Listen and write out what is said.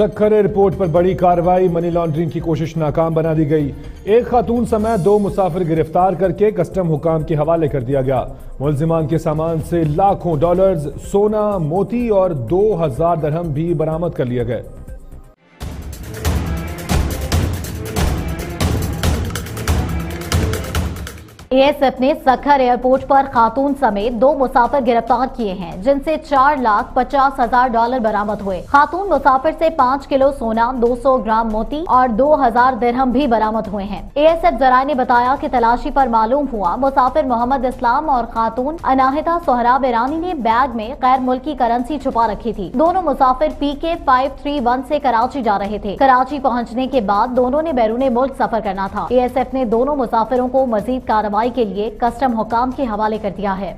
Sukkur airport पर बड़ी कार्रवाई मनी लॉन्ड्रिंग की कोशिश नाकाम बना दी गई। एक खातून समेत दो मुसाफिर गिरफ़्तार करके कस्टम हुकाम के हवाले कर दिया गया। मुलजिमान के सामान से लाखों डॉलर्स सोना, मोती और दो हज़ार दरहम भी बरामद कर लिए गए। एएसएफ ने सखर एयरपोर्ट पर खातून समेत दो मुसाफिर गिरफ़्तार किए हैं, जिनसे चार लाख पचास हज़ार डॉलर बरामद हुए। खातून मुसाफिर से पाँच किलो सोना 200 ग्राम मोती और दो हज़ार दिरहम भी बरामद हुए हैं। एएसएफ जराये ने बताया कि तलाशी पर मालूम हुआ, मुसाफिर मोहम्मद इस्लाम और खातून अनाहिता सोहराब ईरानी ने बैग में गैर मुल्की करेंसी छुपा रखी थी। दोनों मुसाफिर पी के फाइव थ्री वन ऐसी कराची जा रहे थे। कराची पहुँचने के बाद दोनों ने बैरून मुल्क सफ़र करना था। एएसएफ ने दोनों मुसाफिरों को मजीद कार्रवाई कार्रवाई के लिए कस्टम हुकाम के हवाले कर दिया है।